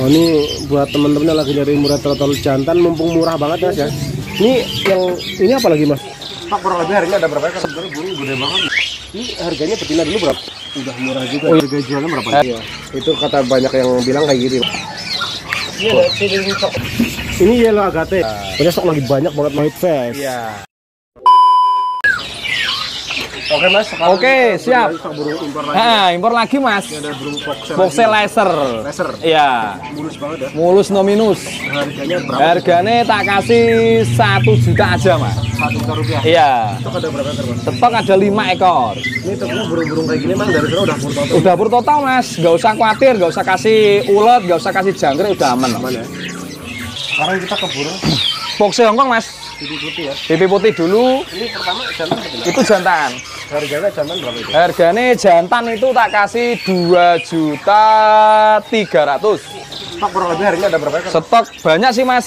Oh ini buat temen-temen yang lagi nyari murah trotol jantan mumpung murah banget ya mas ya. Ini yang ini apa lagi mas? Pak kurang lebih hari ini ada berapa ekor? Sebenarnya burung gede banget. Ini harganya betina dulu berapa? Udah murah juga. Oh, harga jualnya berapa? Iya. Itu kata banyak yang bilang kayak gitu. Ini cok. Ini yellow agate. Punya stok lagi banyak banget white face. Iya. Oke mas. Oke, siap. beli stok burung impor lagi. Nah, impor lagi mas. Ini ada burung foxel. Boxel laser. Laser. Iya. Mulus banget ya. Mulus no minus. Harganya berapa? Harganya tak kasih satu juta aja mas. Satu juta rupiah. Iya. Stok ada berapa ekor mas? Stok ada lima ekor. Ini toknya burung-burung kayak gini mang dari sana udah total. Udah pur total mas. Gak usah khawatir, gak usah kasih ulet, gak usah kasih jangkrik, udah aman. Aman ya. Sekarang kita ke burung Boxel Hongkong mas. putih putih ya. Pipi putih dulu. Ini pertama jantan berapa? Itu jantan. Harganya jantan berapa itu? Harganya jantan itu tak kasih dua juta tiga ratus. Stok kurang lebih hari ini ada berapa ekor? Stok banyak sih mas.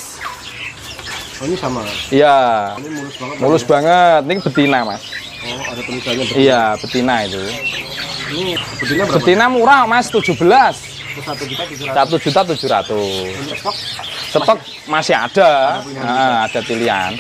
Oh, ini sama. Iya. Ini mulus banget. Mulus banget. Ini betina mas. Oh, ada tulisannya betul. Iya betina itu. Ini betina berapa? Betina murah mas 17 Satu juta tujuh ratus. satu juta tujuh ratus. Untuk stok Stok masih ada, Nah, ada pilihan.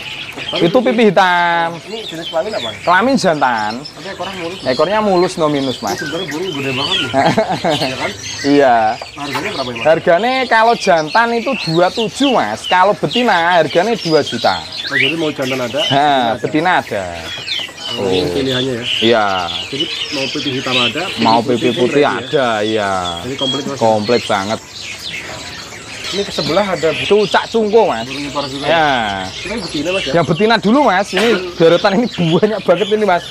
Itu pipi hitam, ini jenis kelamin apa? kelamin jantan, Tapi ekornya mulus. ekornya mulus no minus mas. Sebenarnya burung gede banget nih. ya kan? iya. Harganya berapa ya, Mas? Harganya kalau jantan itu 27 mas, kalau betina harganya 2 juta. Oh, jadi mau jantan ada? Nah, betina ada. Oh, ini pilihannya ya. Iya. Jadi mau putih hitam ada, Mau pipi putih ready ya? ada, iya. Jadi komplit Mas. Komplit banget. Ini ke sebelah ada burung Itu cak cungko mas. impor juga. Ya. Ini betina Mas ya. Yang betina dulu mas, ini deretan ini banyak banget ini mas.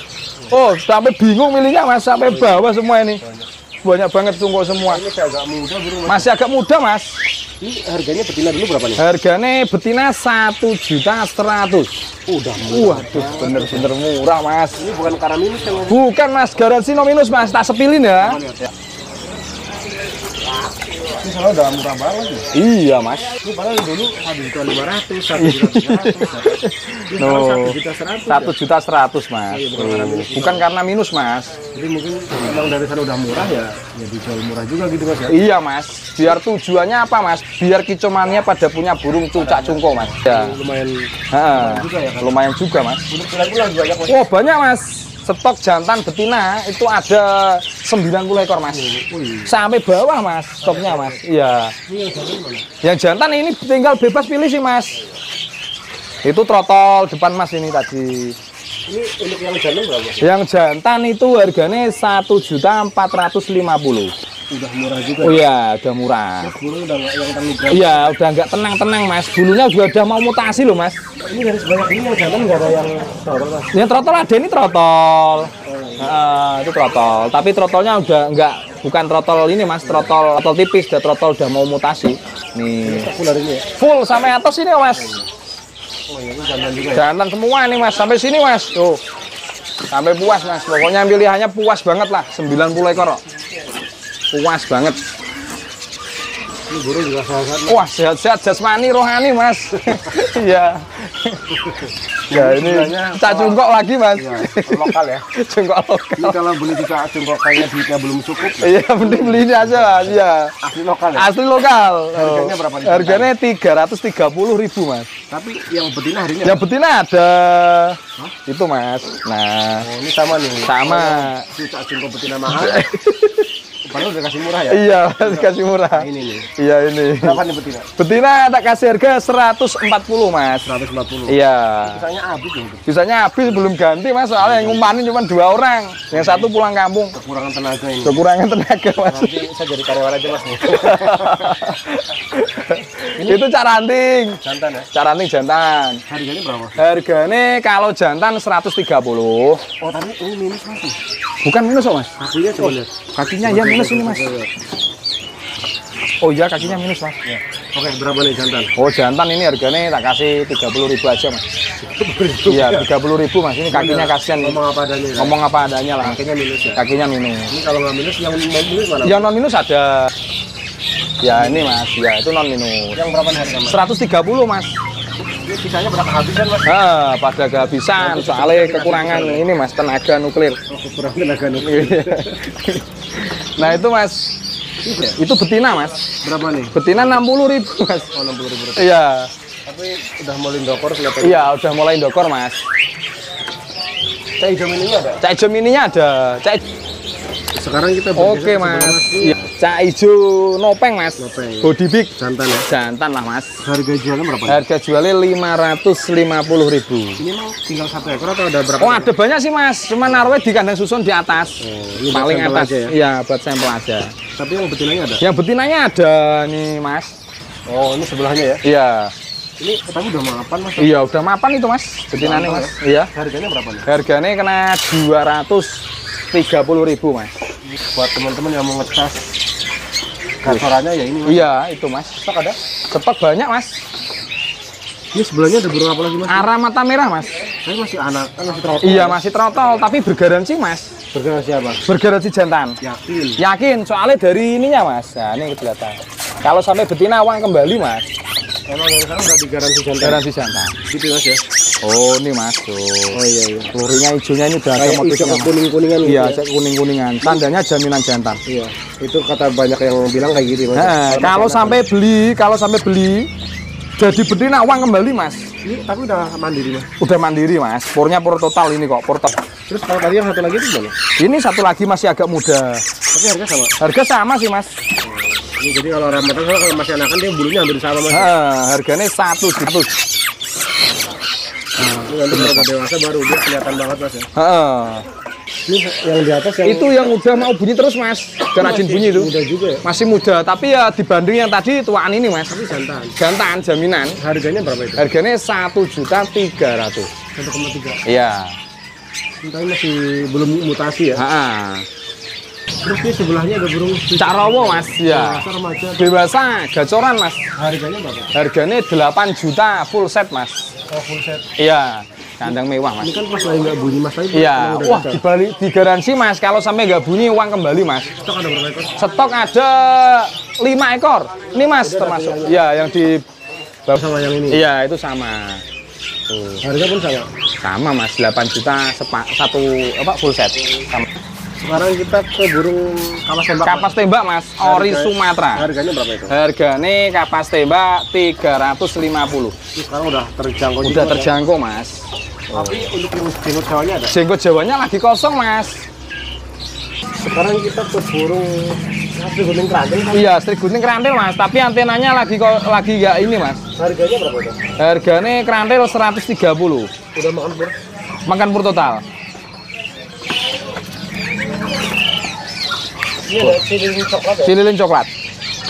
Oh sampai bingung milihnya mas, sampai bawah semua ini. Banyak banget cungko semua. Ini agak muda burung Mas. Masih agak muda mas. Ini harganya betina dulu berapa nih? Harganya betina satu juta seratus. Udah Waduh, bener-bener murah mas. Ini bukan karena minus yang Bukan mas, garansi no minus mas, tak sepilin ya. Ini salah udah murah banget nih. Iya mas. Ini padahal dulu satu juta lima ratus, satu juta tiga ratus. Ini No. sekarang satu juta seratus. Satu juta seratus mas. Iya, bukan karena minus. Bukan karena minus mas. Jadi mungkin emang dari sana udah murah ya, ya dijual murah juga gitu mas ya. Iya mas. Biar tujuannya apa mas? Biar kicomannya pada punya burung cucak cungko mas. Ya. Lumayan Ha, juga ya, kan? lumayan juga mas. untuk bulan-bulan banyak mas. Wah banyak mas. Stok jantan betina itu ada 90 ekor mas. Wih, Sampai bawah mas stoknya mas. Iya. yang jantan mana? Yang jantan ini tinggal bebas pilih sih mas. Itu trotol depan mas ini tadi. Ini untuk yang jantan berapa? Yang jantan itu harganya satu juta empat ratus lima puluh. Udah murah juga. Oh iya, udah murah. Burung udah nggak yang jawab. Iya, udah nggak tenang-tenang mas. Bulunya juga udah mau mutasi loh mas. Ini dari sebanyak ini yang jantan nggak ada yang trotol mas. Yang trotol ada ini trotol. Nah, itu trotol. Tapi trotolnya udah nggak bukan trotol ini mas, trotol trotol tipis, udah trotol udah mau mutasi. Nih, Full hari ini ya. full sampai atas ini mas. Oh iya, ini jantan juga ya. Jantan semua nih mas, sampai sini mas. Tuh, sampai puas mas. Pokoknya pilihannya puas banget lah, 90 ekor. Puas banget. Ini burung juga satu. Wah sehat-sehat jasmani rohani mas. Iya. ya ini Sebenarnya cak cungkok lagi mas. Iya, lokal ya. Cungkok lokal. Ini kalau beli di Cak Cungkok kayaknya duitnya belum cukup. Iya, mending beli ini aja mas. Iya. Asli lokal ya. Asli lokal. Harganya berapa nih? Harganya tiga ratus tiga puluh ribu mas. Tapi yang betina hari ini Yang betina ada. Itu mas. Nah, Oh, ini sama nih. sama. Si Cak Cungkok betina mahal. Padahal udah kasih murah ya. Iya, kasih murah. Nah, ini nih. Iya ini. Berapa nih betina? Betina tak kasih harga 140 mas. 140. Iya. Misalnya habis ya itu. Bisanya habis belum ganti mas soalnya yang ngumpanin cuma dua orang. Yang satu pulang kampung. Kekurangan tenaga ini. Kekurangan tenaga mas. Nanti saya jadi karyawan aja mas nih. Itu caranting. Jantan ya. Caranting jantan. Harganya berapa? Harganya kalau jantan 130. Oh tapi ini minus mas. Bukan minus mas. Kakinya coba lihat. Kakinya ya minus ini mas. Oh iya kakinya minus mas. Oke, berapa nih jantan? Oh jantan ini harganya tak kasih 30 ribu aja mas. Iya 30 ribu mas. Ini kakinya kasihan. Ngomong apa adanya ya? Ngomong apa adanya lah. Kakinya minus ya. Kakinya minus. Ini kalau nggak minus yang mau minus mana? Yang non minus ada. Ya ini mas. Ya itu non minus. Yang berapa nih harga mas? 130 mas. Ini sisanya berapa habisan mas? Ah, pada kehabisan soalnya kekurangan ini mas tenaga nuklir. Oh, kekurangan tenaga nuklir. nah itu mas Iya. Itu betina mas. Berapa nih? Betina 60 ribu mas. Oh, 60 ribu. Iya. Tapi udah mulai dokor kelihatan. Iya udah mulai dokor mas. Cak hijau ini ada. Cak hijau mininya ada. Cak Sekarang kita Oke ke mas. Iya. Cak hijau nopeng mas. Nopeng. Body big. Jantan ya. Jantan lah mas. Harga jualnya berapa? Harga jualnya 550 ribu. Ini mau tinggal satu ekor atau ada berapa? Oh ada banyak sih mas. Cuma naruhnya di kandang susun di atas. ini buat Paling atas. aja ya? Iya buat sampel aja. Tapi yang betinanya ada. Yang betinanya ada nih mas. Oh, ini sebelahnya ya. Iya. Ini tapi udah mapan mas. Iya udah mapan itu mas. Betinanya mas. Iya. Harganya berapa nih? Harganya kena 230 ribu mas. Buat teman-teman yang mau ngecas kasarannya ya ini. Mas. Iya itu mas. Stok ada? Stok banyak mas. Ini sebelahnya ada burung apa lagi mas? Arah mata merah mas. Saya masih anak, kan masih terotol. Iya masih trotol tapi bergaransi mas. Bergerak siapa? Bergaransi jantan. Yakin. Yakin soalnya dari ininya mas. Nah ini kelihatan. Kalau sampai betina uang kembali mas. Emang dari sana udah digaransi jantan. Garansi jantan. Gitu mas ya? Oh ini mas. Tuh. Oh iya iya. Luringnya hijaunya ini udah ada Kayak motifnya. Mas. kuning kuningan gitu. Iya, ya? cek kuning-kuningan. Tandanya jaminan jantan. Iya. Itu kata banyak yang bilang kayak gitu mas. Nah, kalau sampai beli, kalau sampai beli jadi betina uang kembali mas. ini tapi udah mandiri mas. Udah mandiri mas. Purnya pur total ini kok, pur total. Terus kalau tadi yang satu lagi itu gimana? Ini satu lagi masih agak muda. Tapi harga sama. Harga sama sih mas. Ini jadi kalau rambutnya kalau masih anakan dia bulunya hampir sama mas. Nah, harganya satu juta. Nanti kalau udah dewasa baru dia kelihatan banget mas ya. Heeh. Ini yang di atas yang Itu yang udah mau bunyi terus mas. Dan rajin bunyi itu. muda juga ya. Masih muda, tapi ya dibanding yang tadi tuaan ini mas. Tapi jantan. Jantan jaminan. Harganya berapa itu? Harganya satu juta tiga ratus. 1,3. Iya. Tapi masih belum mutasi ya. Heeh. Terus ini sebelahnya ada burung Carowo mas, ya. Dewasa remaja. Dewasa, gacoran mas. Harganya berapa? Harganya 8 juta full set mas. Oh full set. Iya, kandang mewah mas. Ini kan pas lagi nggak bunyi mas. Iya, udah wah gagal. dibalik digaransi mas. Kalau sampai nggak bunyi uang kembali mas. Stok ada berapa ekor? Stok ada 5 ekor. Ini mas termasuk. Iya, yang di Sama yang ini. Iya itu sama. Tuh. Harga pun sama. Sama mas, 8 juta sepa, satu apa full set. Sama. Sekarang kita ke burung kapas tembak. Kapas tembak mas, ori Harga- Sumatera. Harganya berapa itu? Harganya kapas tembak 350. Ini sekarang udah terjangkau juga. Udah Mas, ya. terjangkau mas. Tapi untuk yang jenggot Jawanya ada. Jenggot Jawanya lagi kosong mas. Sekarang kita ke burung asli gunung keranting. kan? Iya, Sri Gunting kerantil mas. Tapi antenanya lagi kok lagi nggak ini mas. Harganya berapa itu? Harganya kerantil 130. Udah makan pur? Makan pur total. Ini ada cilin coklat ya? Cililin coklat.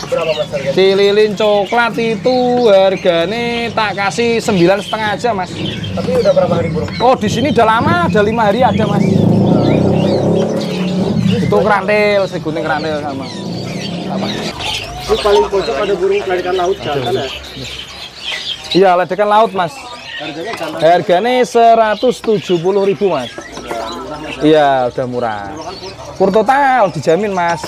Berapa mas harganya? Cililin coklat itu harganya tak kasih sembilan setengah aja mas. Tapi udah berapa hari burung? Oh di sini udah lama, ada lima hari ada mas. Itu kerantil, Sri Gunting kerantil sama. Ini paling pojok ada burung pelarikan laut jantan ya? Iya, ledekan laut mas. Harganya jantan. Harganya 170.000 ribu mas. Iya, udah murah. Pur total dijamin mas.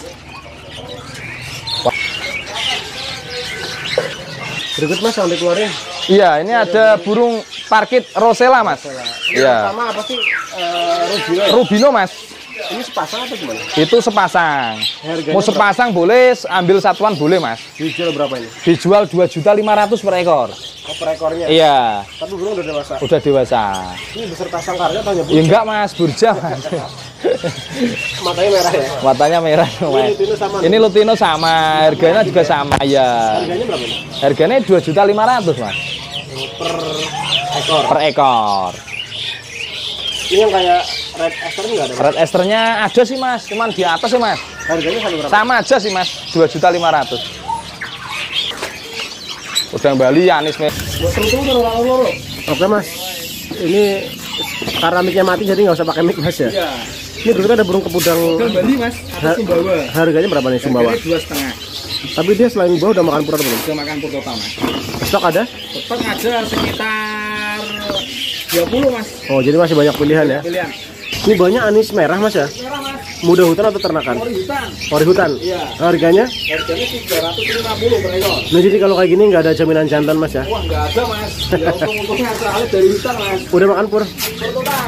Berikut mas yang dikeluarin. Iya, ini ada burung parkit rosella mas. Iya. Sama apa sih? Eh, Rubino? Rubino mas. Ini sepasang atau gimana? Itu sepasang. Harganya Mau sepasang boleh, ambil satuan boleh mas. Dijual berapa ini? Dijual 2.500 per ekor. Oh, per ekornya. Iya, Tapi burung udah dewasa. udah dewasa. Ini beserta sangkarnya atau hanya Ya enggak mas, burja mas. Matanya merah ya? Matanya merah Ini mas. lutino sama. Ini lutino sama, harganya juga sama ya. Harganya berapa ini? Harganya 2.500 mas Per ekor. per ekor. Ini yang kayak red ester nggak ada. Red esternya ada sih mas, cuman di atas sih mas. Harganya sama berapa? Sama aja sih mas, 2.500. Udah Bali Anis Mas. Oke mas. Ini keramiknya mati jadi nggak usah pakai mic mas ya? Iya. Ini berikutnya ada burung kepudang. Bali mas, Ha- Harganya berapa nih Sumbawa? dua setengah. Tapi dia selain bawah udah makan pura belum? Udah makan pur total mas. Stok ada? Stok aja sekitar 20 mas Oh jadi masih banyak pilihan ya? pilihan. Ini banyak anis merah mas ya? Merah mas, Muda hutan atau ternakan? ori hutan. Ori hutan? Iya. Harganya? Harganya 350 per ekor. Nah jadi kalau kayak gini nggak ada jaminan jantan mas ya? Wah nggak ada mas. Ya untung-untungnya soalnya dari hutan mas. Udah makan pur? Pur total.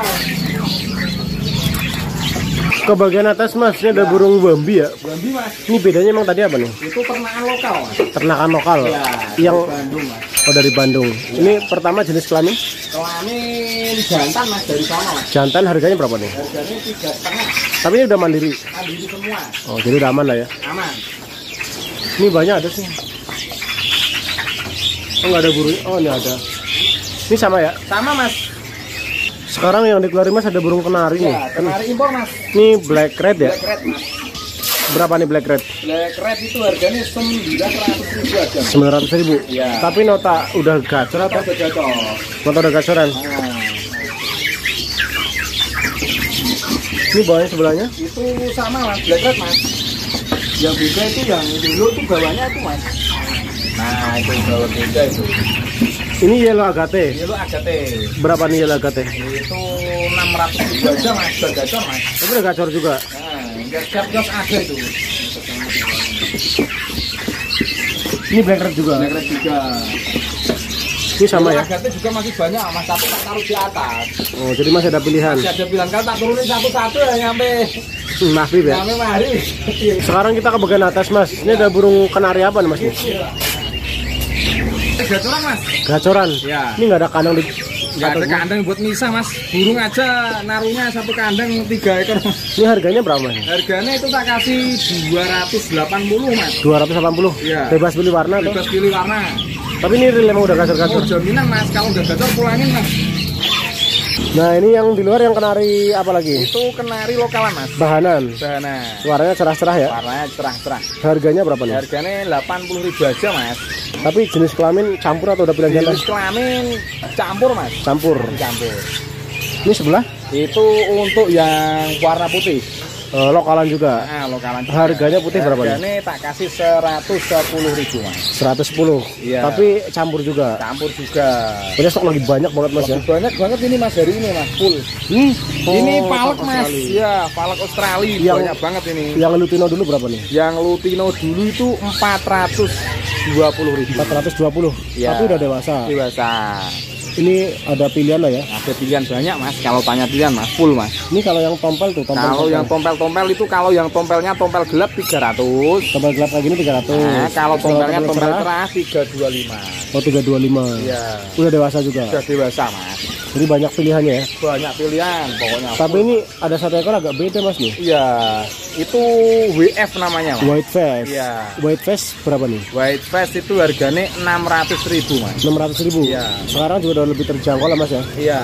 Ke bagian atas mas, ini ada burung bambi ya. Bambi mas, Ini bedanya emang tadi apa nih? itu ternakan lokal mas. Ternakan lokal. Ya, yang Bandung mas. Oh dari Bandung. Ini pertama jenis kelamin. Kelamin jantan mas dari sana mas. Jantan harganya berapa nih? Harganya tiga setengah, Tapi ini udah mandiri. mandiri semua, Oh, jadi udah aman lah ya. aman. Ini banyak ada sih. Oh, nggak ada burung. Oh, ini ada. Ini sama ya. Sama mas. Sekarang yang dikeluarin mas ada burung kenari nih. Ya, kenari impor mas. Ini black red ya. Black red mas. Berapa nih black red? Black red itu harganya sembilan ratus ribu aja. Sembilan ratus ribu. Iya. Tapi nota udah gacor atau? Udah jatuh. Nota udah gacoran. Nah, Ini bawahnya sebelahnya. itu sama mas, black red mas. Yang beda itu yang dulu tuh bawahnya itu mas. Nah itu bawah beda itu. Ini yellow agate. Lu agate. Berapa nih yellow agate? Itu enam ratus ribu aja mas, udah gacor mas. Tapi udah gacor juga. Nah, enggak siap jos ada itu. Ini black red juga. Black red juga. Ini sama ya. Agate juga masih banyak mas, tapi tak taruh di atas. Oh, jadi masih ada pilihan. Masih ada bilang kan tak turunin satu-satu ya nyampe Hmm, Maaf ya. nyampe mari. Sekarang kita ke bagian atas mas. Ini ada burung kenari apa nih mas? Gacoran mas. Gacoran. Ya. Ini nggak ada kandang di Nggak ada kandang buat misah mas. Burung aja naruhnya satu kandang tiga ekor. Mas. Ini harganya berapa mas? Harganya itu tak kasih 280 mas. 280. Iya. Bebas pilih warna. Bebas pilih warna. Tapi ini emang udah Oh, gacor-gacor. jaminan mas. Kalau udah gacor pulangin mas. Nah ini yang di luar yang kenari apa lagi? Itu kenari lokalan mas. Bahanan. Nah, Warnanya cerah-cerah ya. warnanya cerah-cerah. Harganya berapa nih? Harganya 80 ribu aja mas. Tapi jenis kelamin campur atau udah pilihan jantan? Jenis kelamin campur mas. Campur. Campur. Ini sebelah Itu untuk yang warna putih. Eh, lokalan juga. Nah, lokalan. juga. Harganya putih berapa nih? Harganya tak kasih 110 ribu mas. 110. Iya. Tapi campur juga. Campur juga. Punya stok lagi banyak banget mas ya. Lebih banyak banget ini mas hari ini mas full. Hmm. ini Oh, palak stok mas. sekali. Ya palak Australia Yang- banyak banget ini. Yang Lutino dulu berapa nih? Yang Lutino dulu itu 420 ribu. 420. Iya. Tapi udah dewasa. Dewasa. Ini ada pilihan lah ya. Ada pilihan banyak mas. Kalau tanya pilihan mas full mas. Ini kalau yang tompel tuh, tompel. Kalau yang tompel-tompel itu kalau yang tompelnya tompel gelap 300. tompel gelap kayak gini 300. Nah, kalau tompelnya tompel cerah, cerah 325. oh 325. Iya. Udah dewasa juga. Sudah dewasa mas. Jadi banyak pilihannya ya. Banyak pilihan pokoknya. Tapi ini ada satu ekor agak beda mas nih. Iya. Itu WF namanya mas. White face. Iya. White face berapa nih? White face itu harganya 600 ribu mas. 600 ribu. Iya. Sekarang juga udah lebih terjangkau lah mas ya. Iya.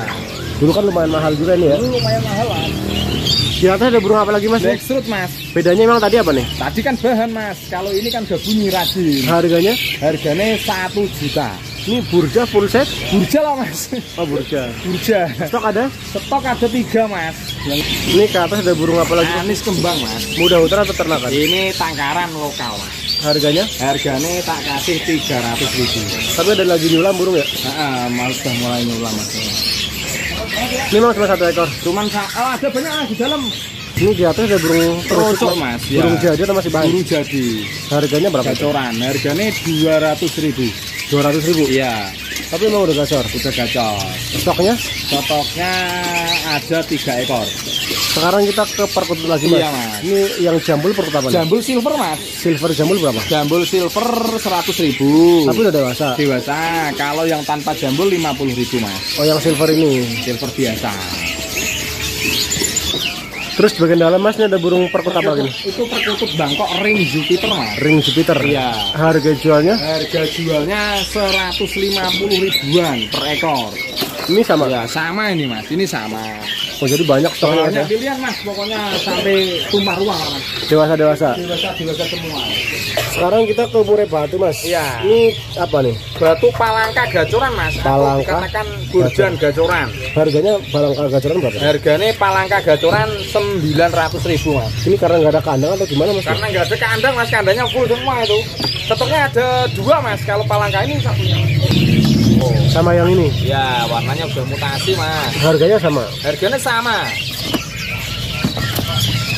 Dulu kan lumayan mahal juga nih ya. Itu lumayan mahal mas. Di atas ada burung apa lagi mas? Blackstrut mas. Bedanya emang tadi apa nih? Tadi kan bahan mas. Kalau ini kan udah bunyi rajin. Harganya? Harganya satu juta. Ini burja full set? Burja lah mas. Oh burja. Burja. Stok ada? Stok ada tiga mas. Yang Ini ke atas ada burung apa lagi? anis kembang mas. Mudah utara atau ternakan? Ini tangkaran lokal mas. Harganya? Harganya tak kasih 300 ribu. Tapi ada lagi nyulam burung ya? Nah, mal sudah mulai nyulam mas. Ini memang cuma satu ekor. Cuman oh, ada banyak mas di dalam. Ini di atas ada burung Terusuk mas. Ya. Burung jadi atau masih bayi? Burung jadi. Harganya berapa? Gacoran. Harganya 200 ribu. 200 ribu. Iya. Tapi emang udah gacor. Udah gacor. Stoknya? Stoknya ada tiga ekor. Sekarang kita ke perkutut lagi mas. Iya, Mas. Ini yang jambul perkut apa nih? Jambul silver mas. Silver jambul berapa? Jambul silver 100 ribu. Tapi udah dewasa. Dewasa. Kalau yang tanpa jambul 50 ribu mas. Oh yang silver ini. Silver biasa. Terus bagian dalam mas ini ada burung perkut apa nih? Itu perkutut Bangkok ring Jupiter mas. Ring Jupiter. Iya. Harga jualnya? Harga jualnya 150 ribuan per ekor. Ini sama. Ya sama ini mas. Ini sama. Oh jadi banyak stoknya Banyak ya? pilihan mas. Pokoknya sampai tumpah ruang lah, mas. Dewasa dewasa. Dewasa dewasa semua. Sekarang kita ke Murai Batu mas. Iya. Ini apa nih? Batu palangka gacoran mas. Palangka Atau dikatakan burjan gacoran. Harganya barang gacoran berapa? Harganya palangka gacoran 900 ribu mas. Ini karena nggak ada kandang atau gimana mas? Karena nggak ada kandang mas, kandangnya full semua itu. Stoknya ada dua mas. Kalau palangka ini satunya. Oh, sama yang ini. Ya warnanya udah mutasi mas. Harganya sama. Harganya sama.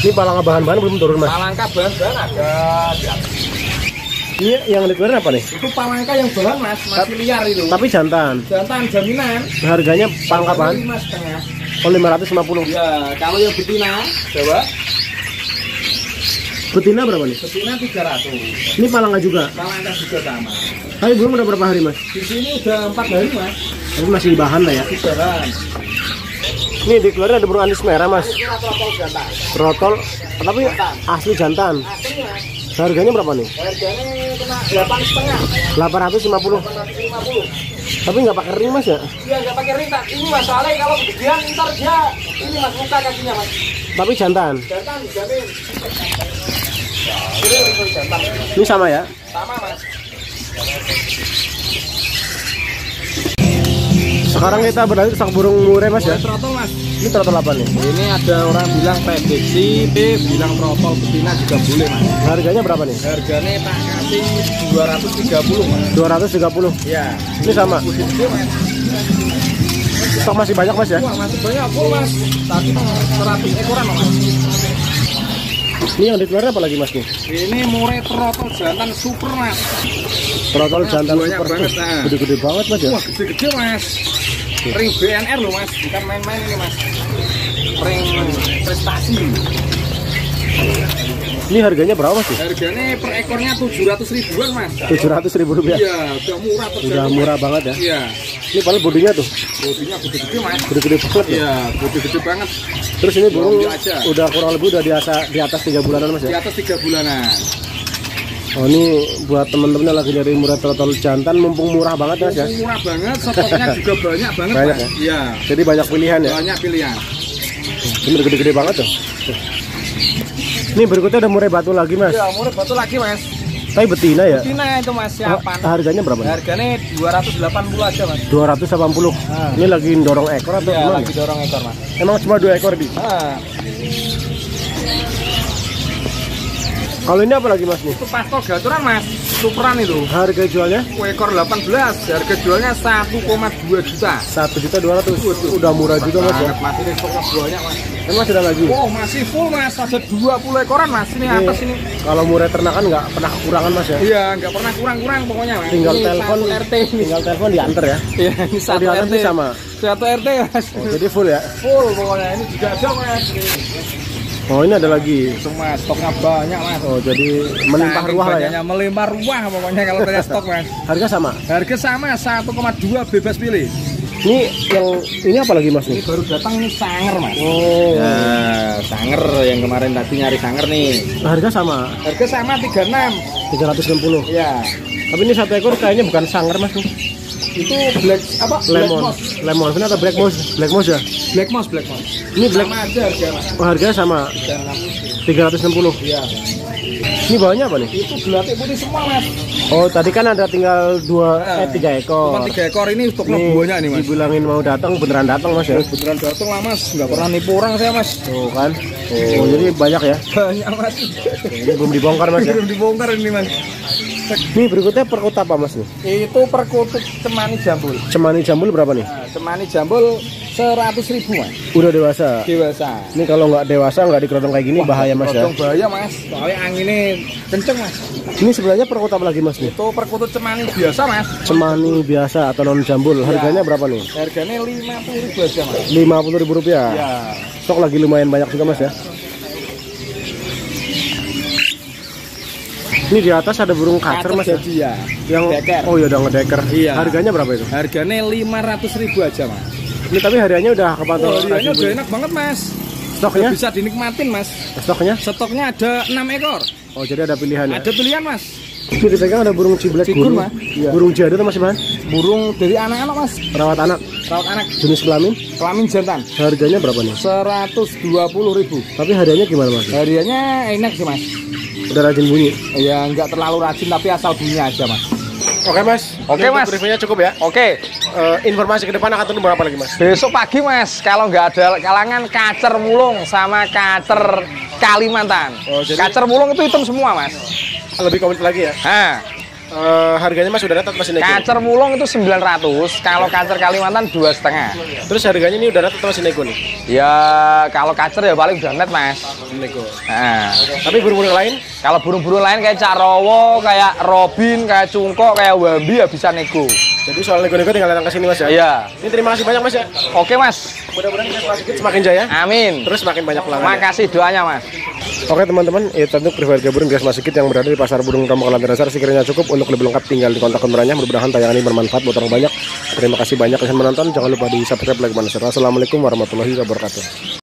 Ini palangka bahan-bahan belum turun mas. Palangka bahan-bahan ada. Ini yang dikeluarin apa nih? Itu palangka yang bahan mas, masih liar itu. Tapi jantan. Jantan jaminan. Harganya palangka bahan Lima setengah. Oh 550. Ya, kalau yang betina, coba. Betina berapa nih? Betina 300. Ini palangga juga. Palangka juga sama. Tapi belum udah berapa hari mas? Di sini udah 4 hari, Mas. Tapi masih bahan lah ya. Kisaran. Ini di keluarnya ada burung anis merah mas. Trotol, tapi asli jantan. Asli, Mas. Harganya berapa nih? Harganya kena 8 setengah. 850. 850. Tapi nggak pakai ring mas ya? Iya, nggak pakai ring, tak. Ini Mas, soalnya kalau kegedean ntar dia ini Mas luka kakinya, Mas. Tapi jantan. Jantan dijamin. Ini sama ya? Sama, Mas. Sekarang kita beralih ke sak burung murai mas ya. Trotol, Mas. Ini trotol apa nih? Ini ada orang bilang prediksi, B bilang trotol betina juga boleh, Mas. Harganya berapa nih? Harganya tak kasih 230, Mas. 230. Ya. Ini sama. Stok masih banyak mas ya? Wah, masih banyak full, Mas. Tadi mah 100 ekoran, Mas. Ini yang di apa lagi mas nih? Ini murai trotol jantan super, Mas. Trotol jantan super. banget, nah. Gede-gede banget mas ya? Wah, gede-gede, Mas. Ring BNR loh, Mas. Bukan main-main ini, Mas. Ring prestasi. Ini harganya berapa mas? nih? Harganya per ekornya 700 ribuan, Mas. 700 ribu rupiah. Iya, udah murah tuh. Udah murah banget ya. Iya. Ini paling bodinya tuh. Bodinya gede-gede, Mas. Gede-gede banget ya. Iya, gede-gede banget. Terus ini burung aja. udah kurang lebih udah di atas, di atas 3 bulanan mas Di ya? atas 3 bulanan. Oh ini buat temen-temen yang lagi nyari murah trotol jantan mumpung murah banget mas ya? Murah banget, stoknya juga banyak banget, Banyak Mas. ya? Iya. Jadi banyak pilihan ya? Banyak pilihan. Ini gede-gede banget tuh. Ini berikutnya ada murai batu lagi mas. Ya, murah batu lagi, Mas. Tapi betina ya? Betina itu, Mas, Oh, siapan. harganya berapa? nih? Harganya 280 aja, Mas. 280. Ah. Ini lagi dorong ekor atau Iya, lagi dorong ekor, Mas. Emang cuma dua ekor di? Ah, Kalau ini apa lagi mas nih? itu pastol gaturan, Mas. Superan itu. Harga jualnya Ekor 18, harga jualnya 1,2 juta. satu juta dua ratus. Udah murah juga mas ya. Mas. Ini stoknya banyak, Mas. Emang sudah lagi. Oh, masih full, Mas. Ada 20 ekoran, Mas. Ini Ini atas ini. Kalau murai ternakan nggak pernah kekurangan mas ya. Iya, nggak pernah kurang-kurang pokoknya, Mas. Tinggal Ini telepon, RT ini. tinggal telepon diantar ya. Iya, ini Oh, satu atas RT. ini sama. Satu RT, Mas. Oh, jadi full ya. Full pokoknya. Ini juga ada, Mas. Oh ini ada lagi. Semua stoknya banyak, Mas. Oh jadi melimpah Saking ruah lah ya. Melimpah ruah pokoknya kalau tanya stok, Mas. Harga sama. Harga sama 1,2 bebas pilih. Ini yang ini apa lagi mas Ini baru datang ini sanger, Mas. Oh. Ya, sanger yang kemarin tadi nyari sanger nih. Harga sama Harga sama 36. 360. Ya. Tapi ini satu ekor kayaknya bukan sanger mas nih. Itu black apa? Black Lemon. moss. Lemon. Ini atau black moss? Black moss ya? Black moss, black moss. Ini black. Sama aja harga. Oh, harganya sama 360. Iya. Ini bawahnya apa nih? Itu gelatnya putih semua, Mas. Oh tadi kan ada tinggal dua eh tiga Cuma ekor. tiga ekor ini stoknya Ini banyak nih, Mas. dibilangin mau datang beneran datang mas ya? Beneran datang lah, Mas. Nggak pernah nipu orang saya, Mas. Tuh kan. Oh jadi banyak ya? Banyak, Mas. Ini belum dibongkar mas ya? Belum dibongkar ini, Mas. Ini berikutnya perkota apa mas nih? Itu perkutut cemani jambul. Cemani jambul berapa nih? Nah, cemani jambul 100 ribu, Mas. Udah dewasa. Dewasa. Ini kalau nggak dewasa nggak dikerondong kayak gini bahaya mas ya. Bahaya, Mas. Soalnya anginnya kenceng, Mas. Ini sebenarnya perkota apa lagi mas nih? Itu perkutut cemani biasa, Mas. Cemani biasa atau non jambul. Harganya berapa nih? Harganya 50 ribu aja, Mas. Lima puluh ribu rupiah. Ya. Stok lagi lumayan banyak juga mas ya. Ini di atas ada burung kacer mas ya. jadi ya. Yang Deker. oh ya udah ngedeker. Iya. Harganya berapa itu? Harganya 500 ribu aja, Mas. Ini tapi hariannya udah kepantau. Oh, harganya udah enak banget, Mas. Stoknya? Bisa dinikmatin, Mas. Stoknya? Stoknya ada 6 ekor. Oh jadi ada pilihan ya. Ada pilihan, Mas. Ini dipegang ada burung ciblek Cikur, burung. Mas. Iya. Burung jadu tuh mas Iman? Burung dari anak-anak, Mas. Perawat anak. Rawat anak Jenis kelamin. kelamin jantan. Harganya berapa nih? 120 ribu. Tapi hariannya gimana mas? Hariannya enak sih, Mas. Udah rajin bunyi. Ya nggak terlalu rajin tapi asal bunyinya aja, Mas. Oke mas. Oke, Mas. Reviewnya cukup ya. Oke, Eh, informasi ke depan akan turun berapa lagi mas? besok pagi Mas, kalau nggak ada kalangan kacer mulung sama kacer Kalimantan. Oh, jadi- Kacer mulung itu hitam semua, Mas. Lebih komplit lagi ya. Nah, Eh, harganya mas udah tetap masih nego. kacer mulung itu 900, kalau kacer Kalimantan dua setengah. Terus harganya ini udah tetap masih nego nih. Ya kalau kacer ya paling udah net, Mas. Nego. Nah, Tapi burung-burung lain kalau burung-burung lain kayak cakrowo, kayak robin, kayak cungkok, kayak wambi ya bisa nego. Jadi soal nego-nego tinggal datang ke sini Mas ya. Iya. Ini terima kasih banyak Mas ya. Oke mas. Mudah-mudahan Mas Sigit semakin jaya. Amin. Terus semakin banyak pelanggan. ya. Makasih doanya mas. Oke teman-teman, itu untuk private gabung Gas Mas Sigit yang berada di Pasar Burung Romo Kelantan Dasar sekiranya cukup untuk lebih lengkap tinggal di kontak kameranya. Mudah-mudahan tayangan ini bermanfaat buat orang banyak. Terima kasih banyak yang menonton. Jangan lupa di subscribe, like, dan share. Assalamualaikum warahmatullahi wabarakatuh.